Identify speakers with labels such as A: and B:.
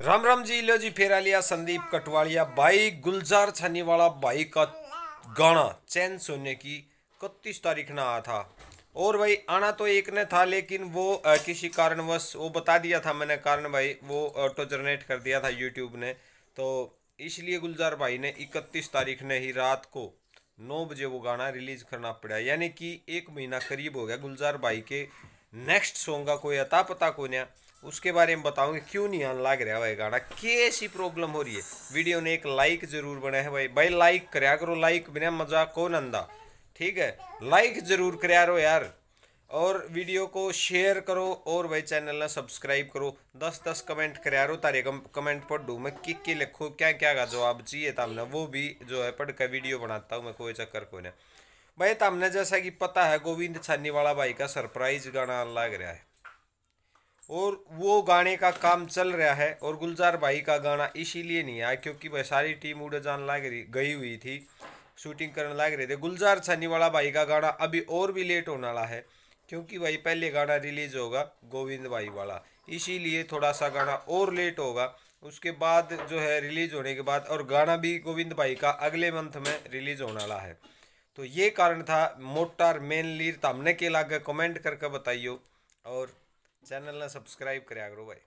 A: राम राम जी लो जी फेरा लिया संदीप कटवालिया। भाई गुलजार छानी वाला भाई का गाना चैन सोने की इकतीस तारीख ना आया था। और भाई आना तो एक ने था लेकिन वो आ, किसी कारणवश वो बता दिया था मैंने कारण भाई वो ऑटो जनरेट कर दिया था यूट्यूब ने। तो इसलिए गुलजार भाई ने इकतीस तारीख ने ही रात को नौ बजे वो गाना रिलीज़ करना पड़ा। यानी कि एक महीना करीब हो गया गुलजार भाई के नेक्स्ट सॉन्ग का कोई अता पता को नहीं। उसके बारे में बताऊँगे, क्यों नहीं आने लग रहा भाई गाना? कैसी प्रॉब्लम हो रही है? वीडियो ने एक लाइक ज़रूर बना है भाई। भाई लाइक कराया करो लाइक बिना मज़ाक कौन अंदा ठीक है? लाइक ज़रूर कराया करो यार। और वीडियो को शेयर करो और भाई चैनल ने सब्सक्राइब करो। दस दस कमेंट कराया रो तारे कमेंट पढ़। दूँ मैं कि के लिखो क्या क्या का जवाब चाहिए था हमने वो भी जो है पढ़ कर वीडियो बनाता हूँ मैं, कोई चक्कर कोई ना भाई तमने जैसा कि पता है, गोविंद छानी वाला भाई का सरप्राइज़ गाना लग रहा है। और वो गाने का काम चल रहा है और गुलजार भाई का गाना इसीलिए नहीं आया क्योंकि भाई सारी टीम उड़ जान लग रही, गई हुई थी शूटिंग करने लग रहे थे। गुलजार छानी वाला भाई का गाना अभी और भी लेट होने वाला है क्योंकि भाई पहले गाना रिलीज़ होगा गोविंद भाई वाला। इसीलिए थोड़ा सा गाना और लेट होगा। उसके बाद जो है रिलीज़ होने के बाद और गाना भी गोविंद भाई का अगले मंथ में रिलीज़ होने वाला है। तो ये कारण था मोटार मेन लीर तो हमने के लागे कमेंट करके बताइयो और चैनल ने सब्सक्राइब करो भाई।